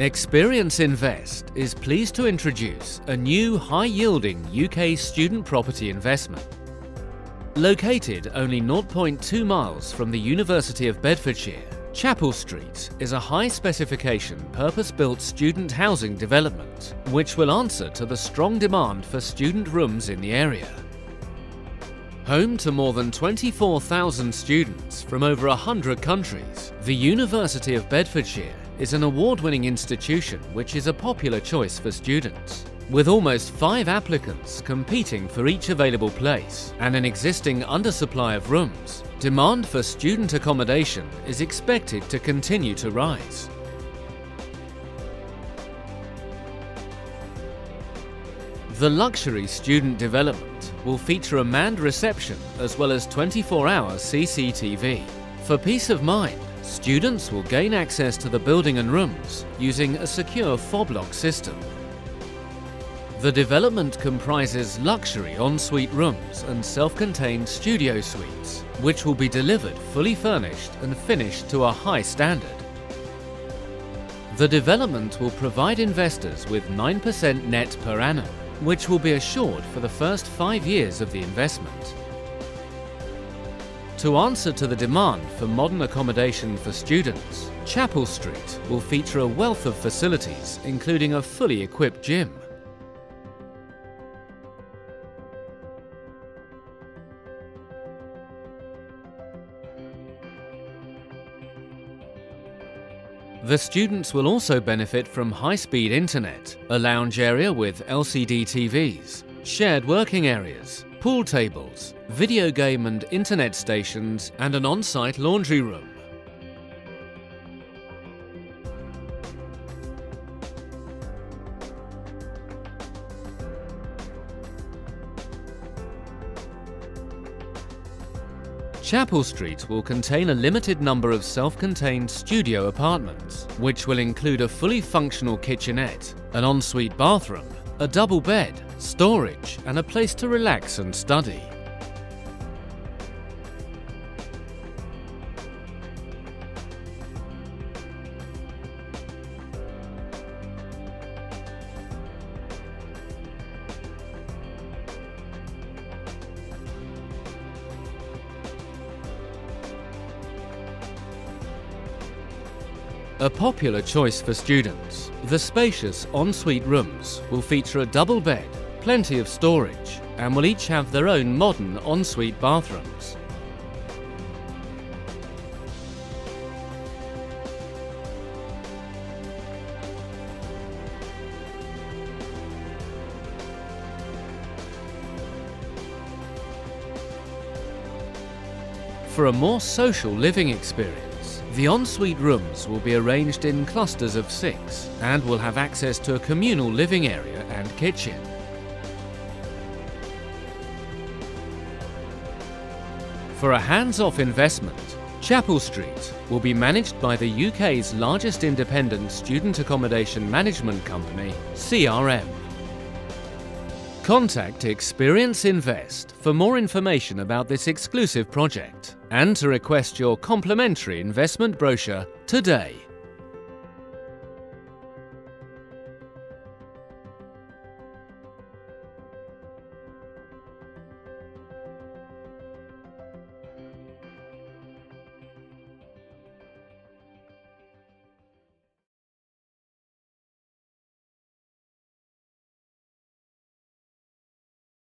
Experience Invest is pleased to introduce a new high-yielding UK student property investment. Located only 0.2 miles from the University of Bedfordshire, Chapel Street is a high-specification purpose-built student housing development which will answer to the strong demand for student rooms in the area. Home to more than 24,000 students from over 100 countries, the University of Bedfordshire is an award-winning institution which is a popular choice for students. With almost five applicants competing for each available place and an existing undersupply of rooms, demand for student accommodation is expected to continue to rise. The luxury student development will feature a manned reception as well as 24-hour CCTV. For peace of mind, Students will gain access to the building and rooms using a secure fob lock system. The development comprises luxury ensuite rooms and self-contained studio suites, which will be delivered fully furnished and finished to a high standard. The development will provide investors with 9% net per annum, which will be assured for the first five years of the investment. To answer to the demand for modern accommodation for students, Chapel Street will feature a wealth of facilities including a fully equipped gym. The students will also benefit from high-speed internet, a lounge area with LCD TVs, shared working areas, pool tables, video game and internet stations, and an on-site laundry room. Chapel Street will contain a limited number of self-contained studio apartments, which will include a fully functional kitchenette, an ensuite bathroom, a double bed, storage and a place to relax and study. A popular choice for students, the spacious ensuite rooms will feature a double bed, plenty of storage, and will each have their own modern ensuite bathrooms. For a more social living experience, the ensuite rooms will be arranged in clusters of six and will have access to a communal living area and kitchen. For a hands-off investment, Chapel Street will be managed by the UK's largest independent student accommodation management company, CRM. Contact Experience Invest for more information about this exclusive project and to request your complimentary investment brochure today.